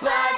Buzz!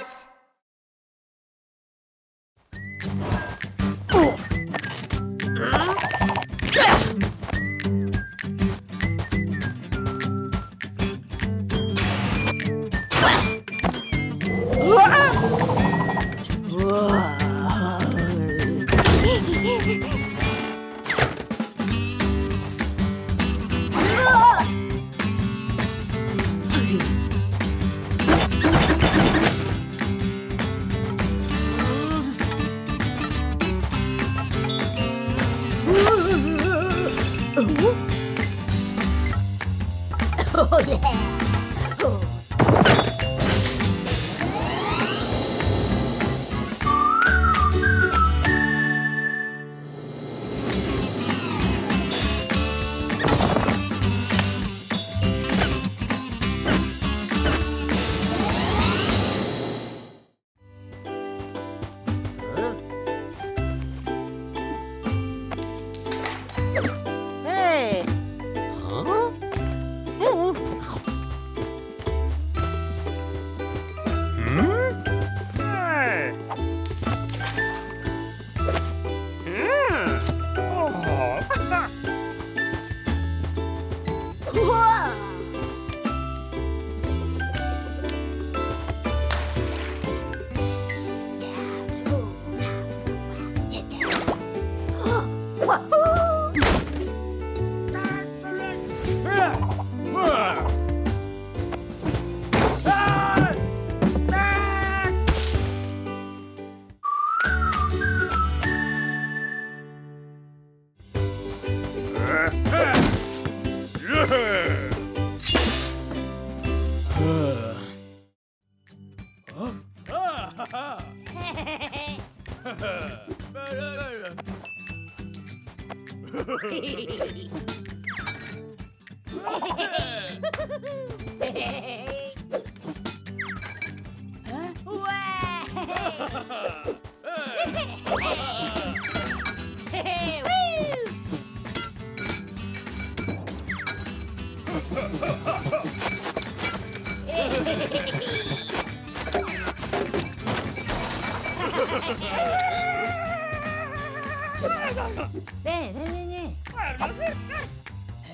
네, 네, 네, 네.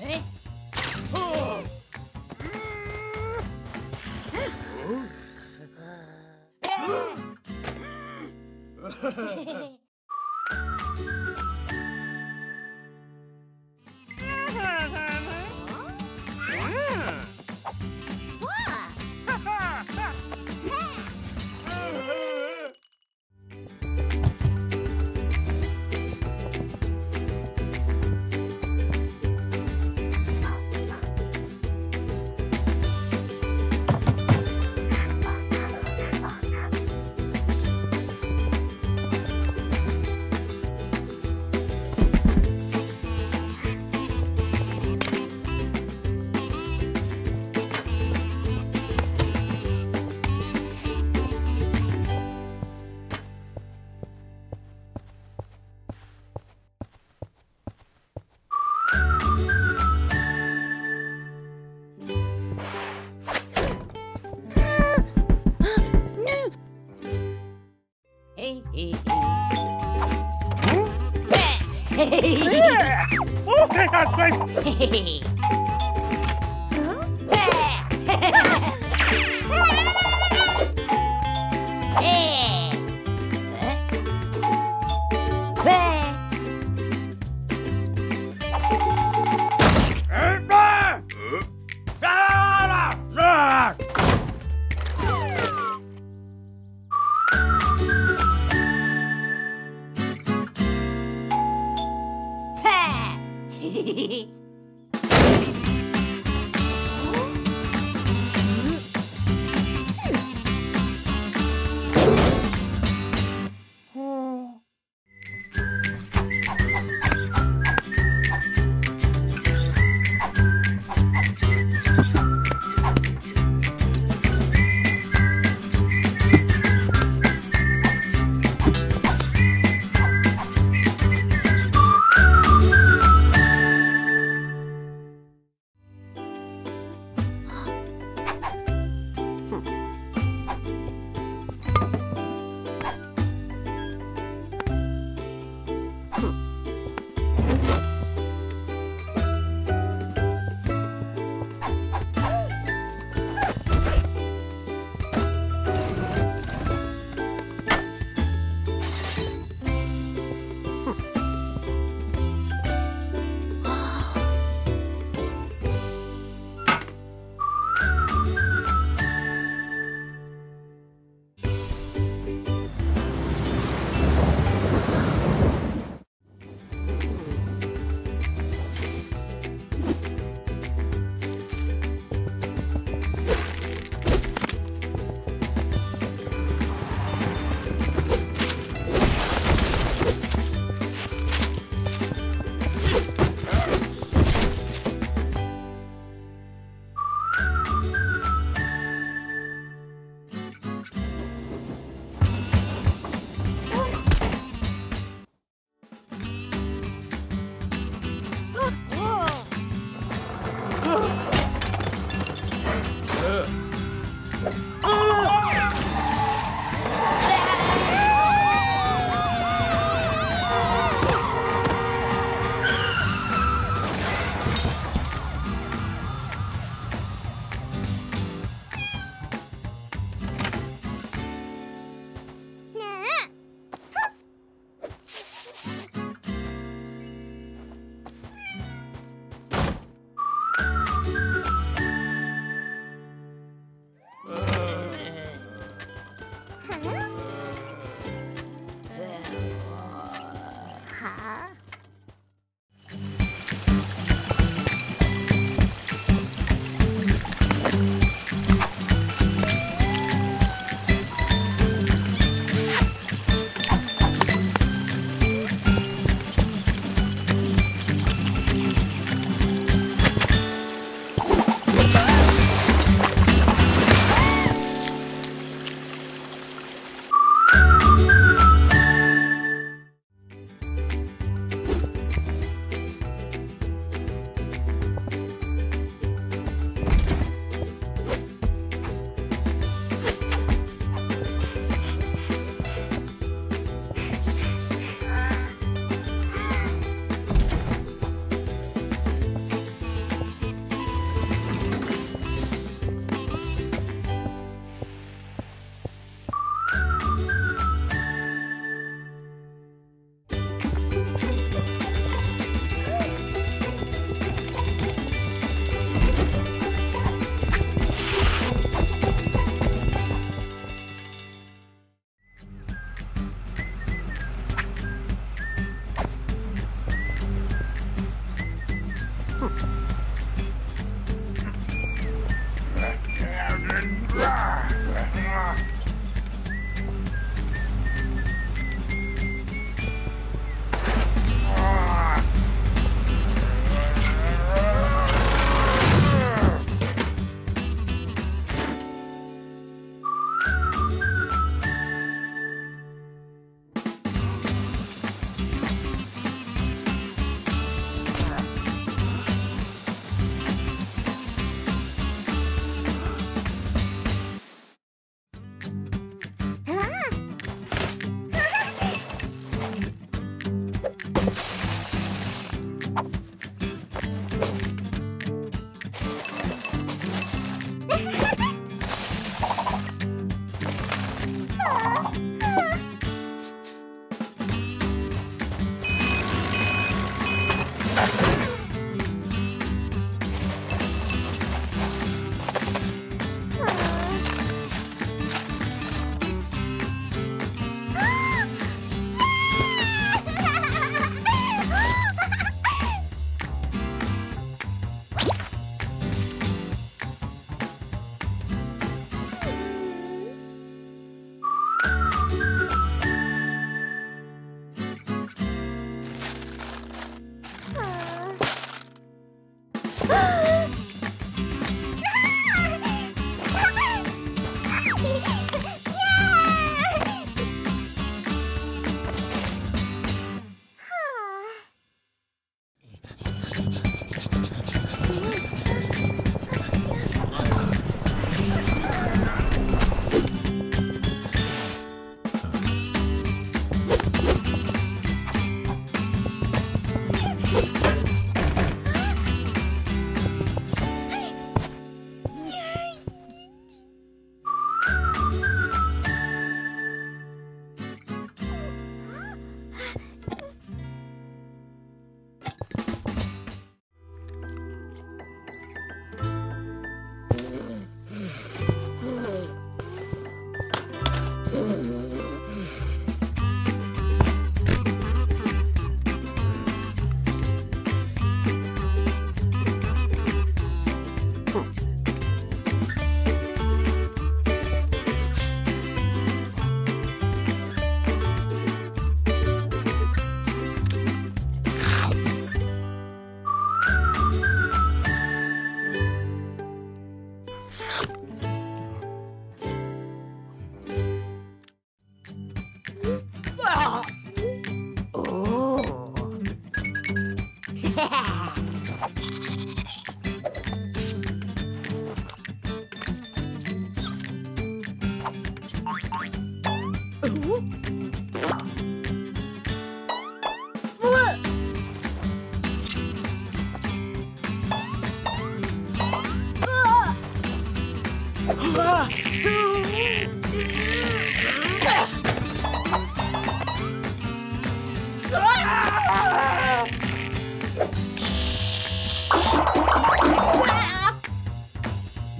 에이. Hey, hey, hey. Okay, that's great!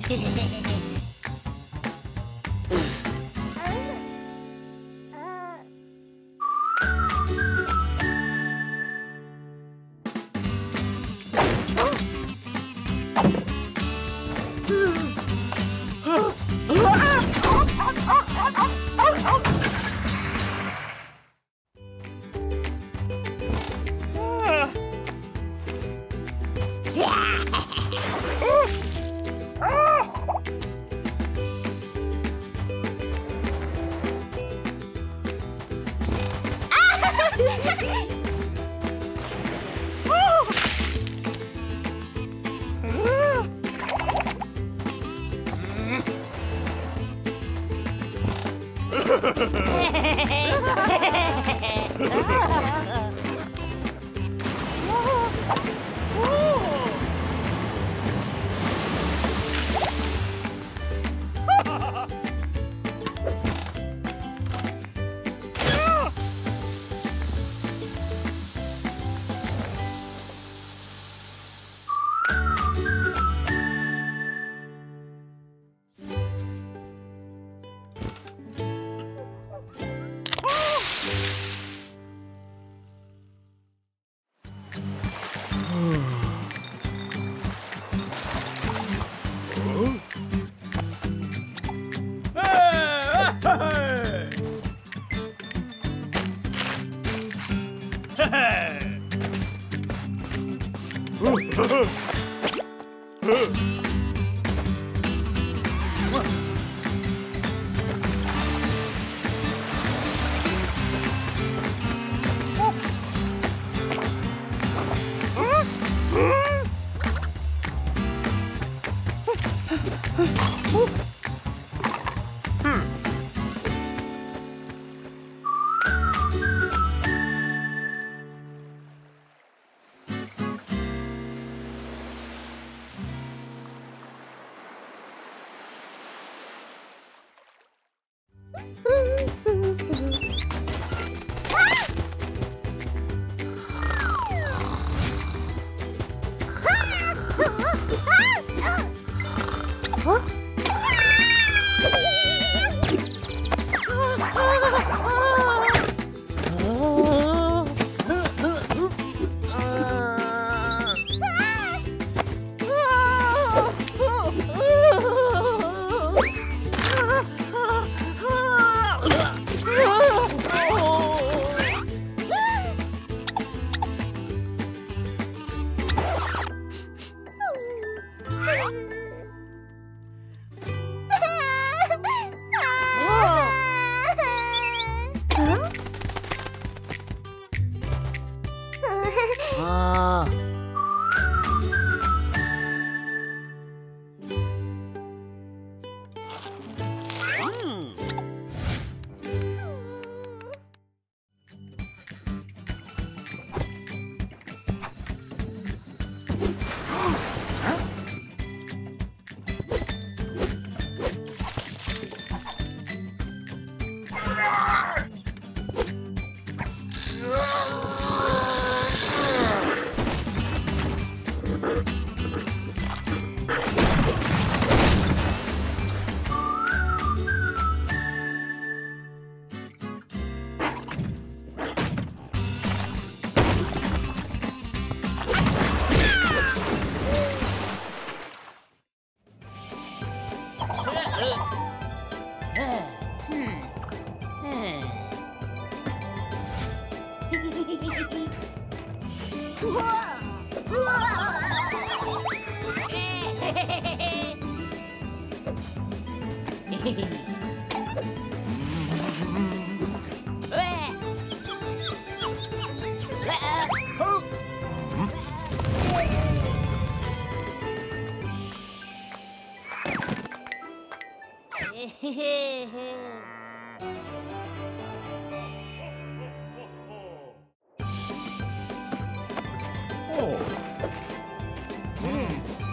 Hehehehe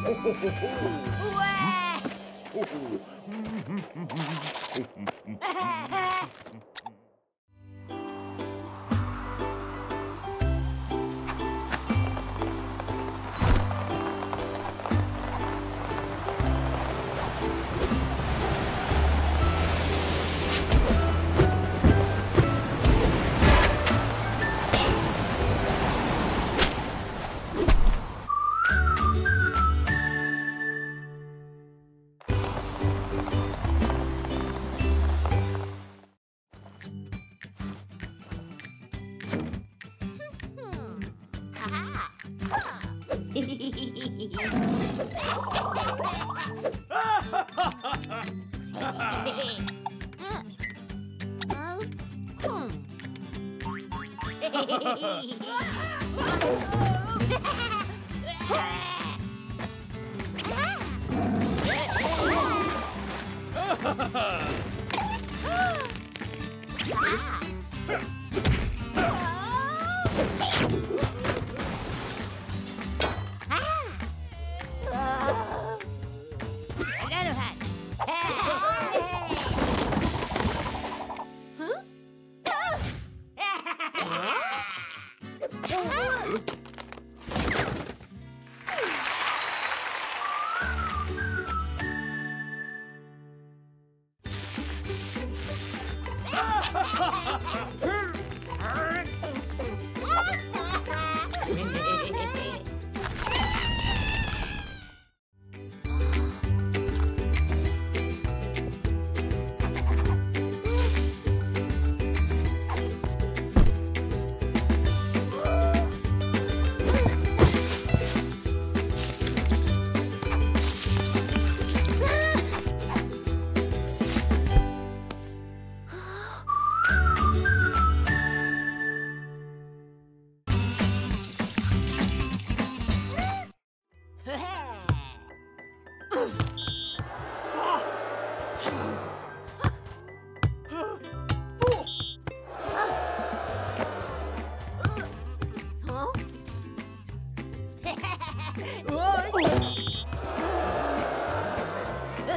우와!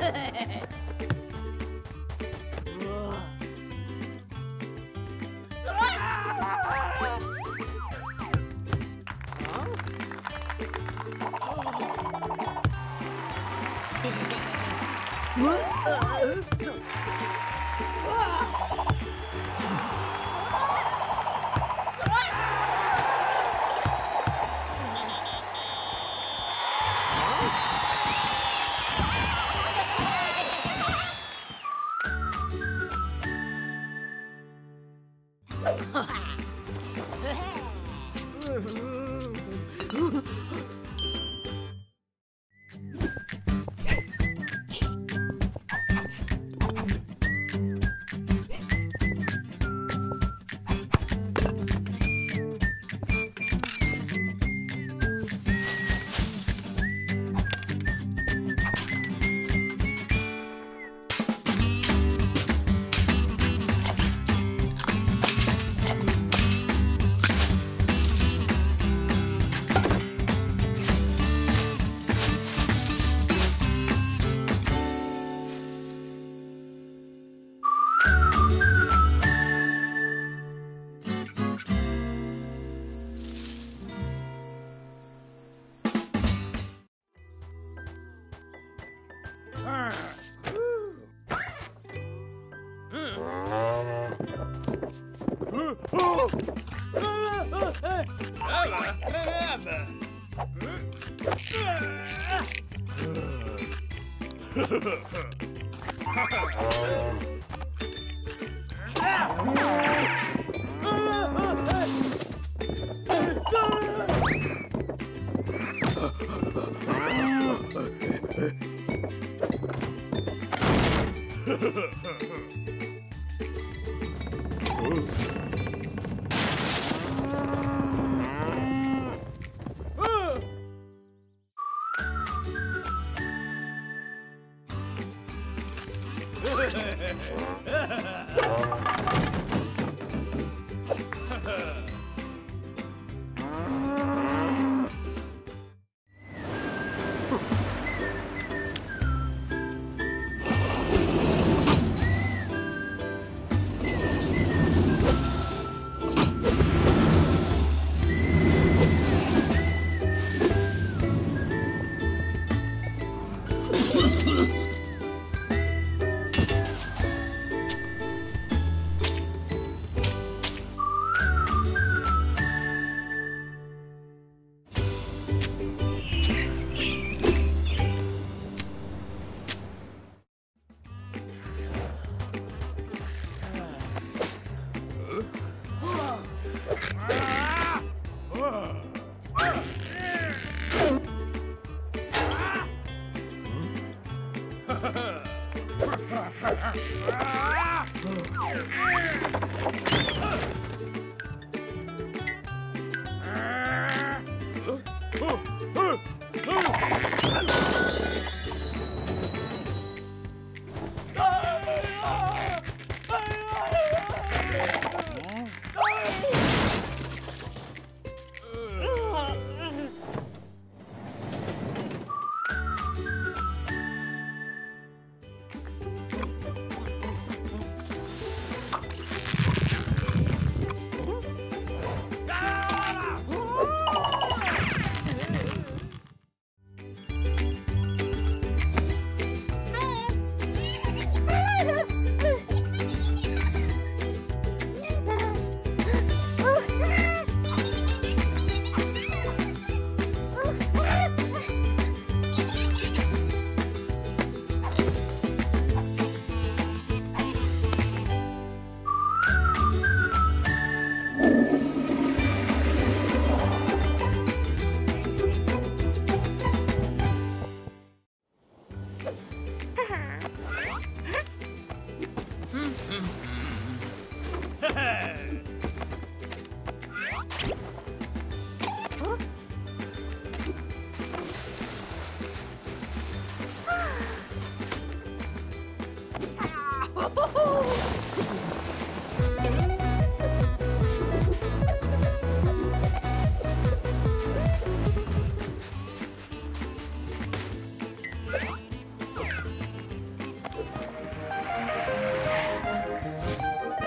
Ha ha ha!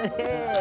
É.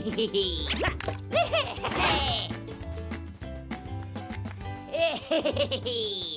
Oh?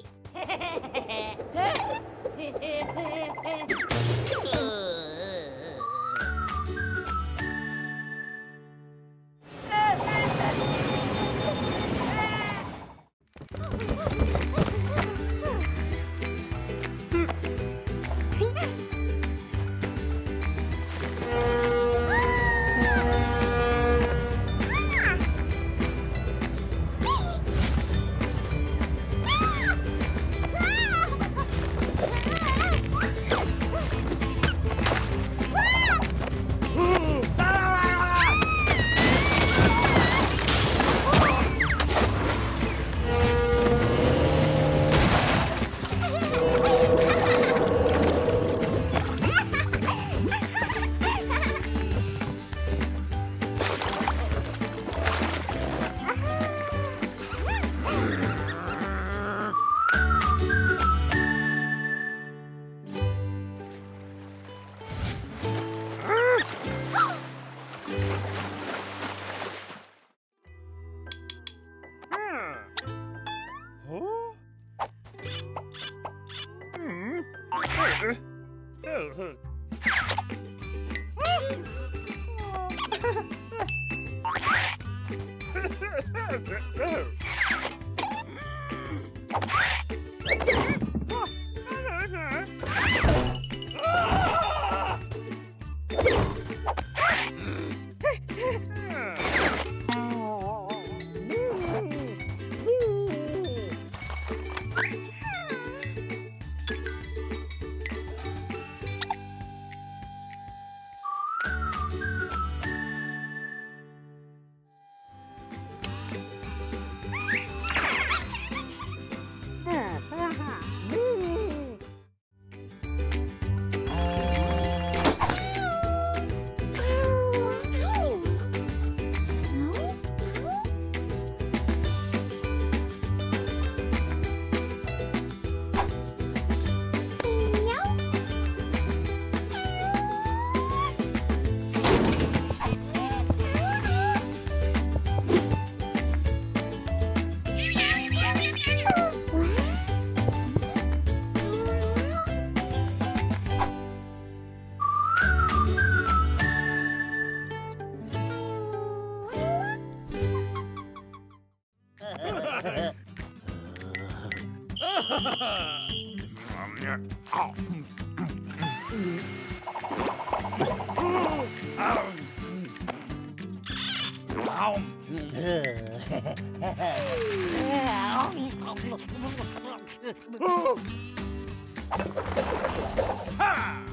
ha!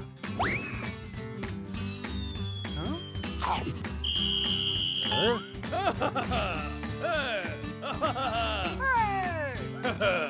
Huh? Huh? hey! hey!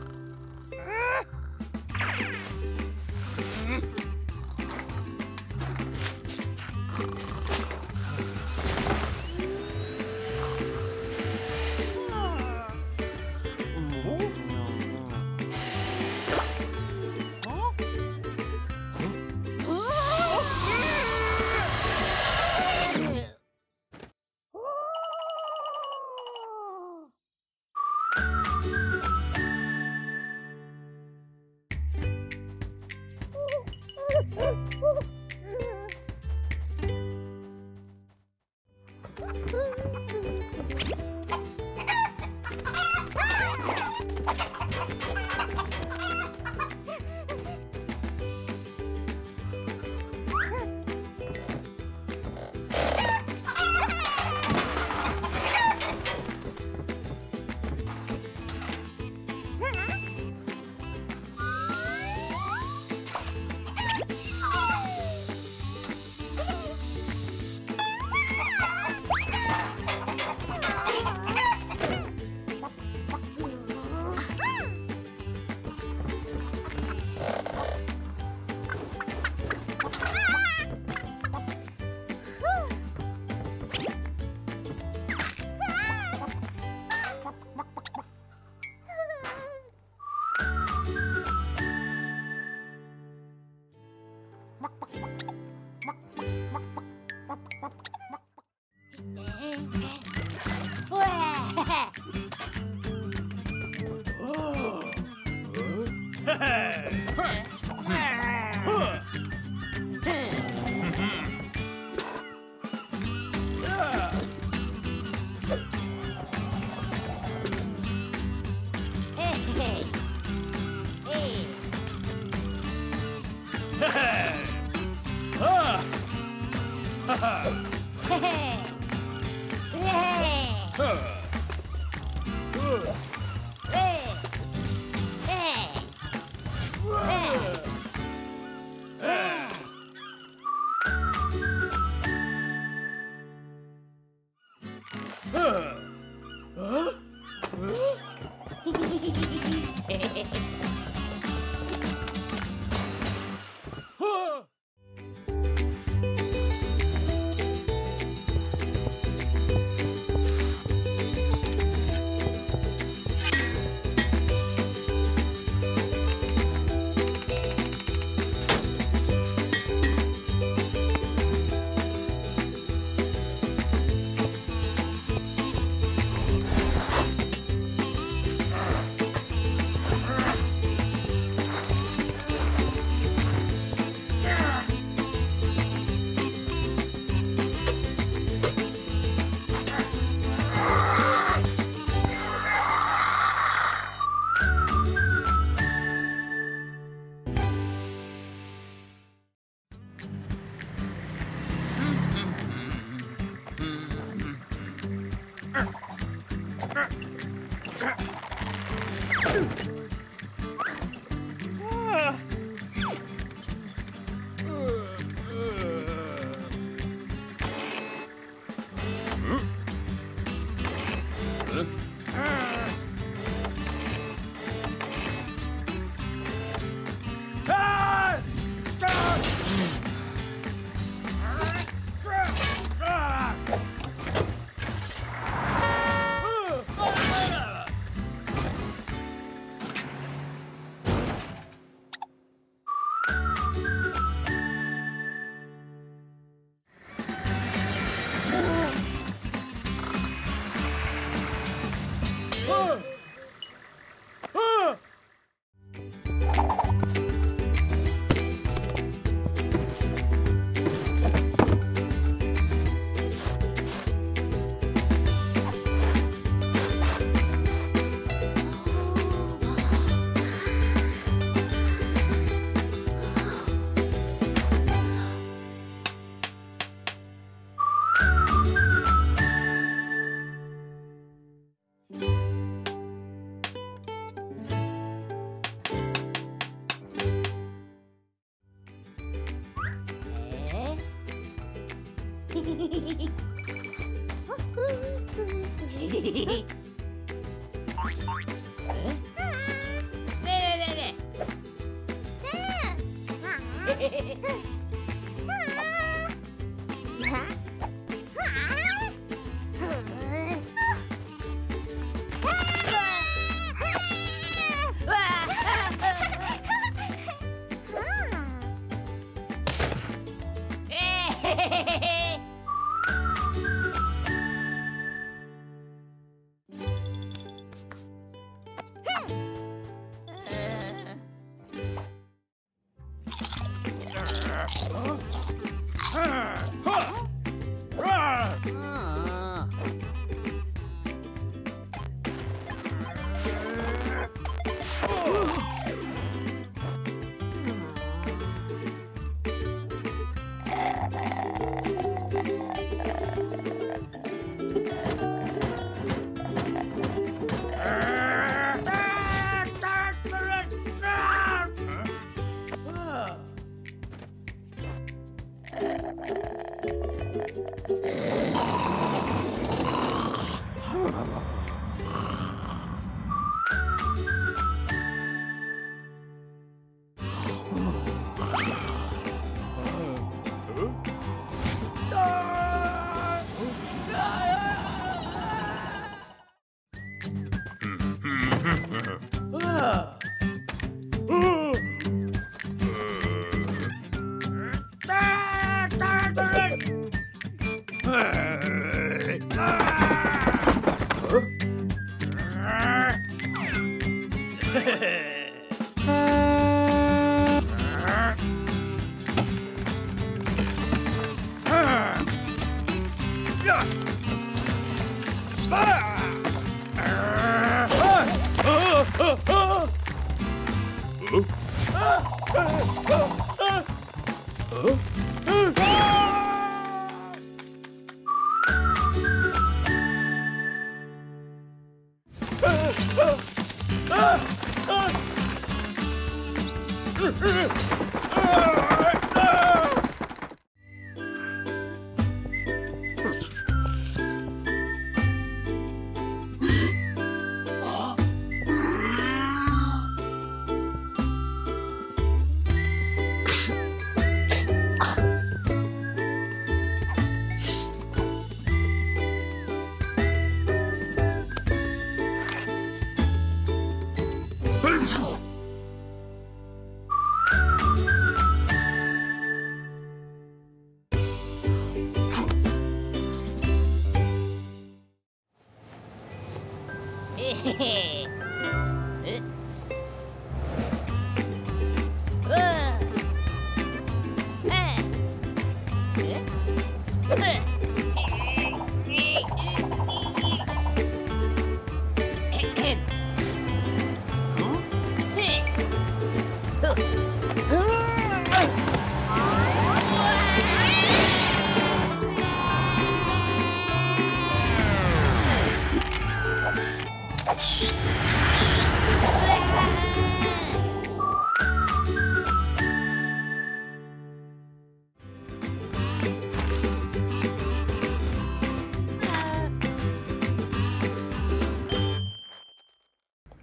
フフフ。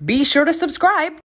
Be sure to subscribe.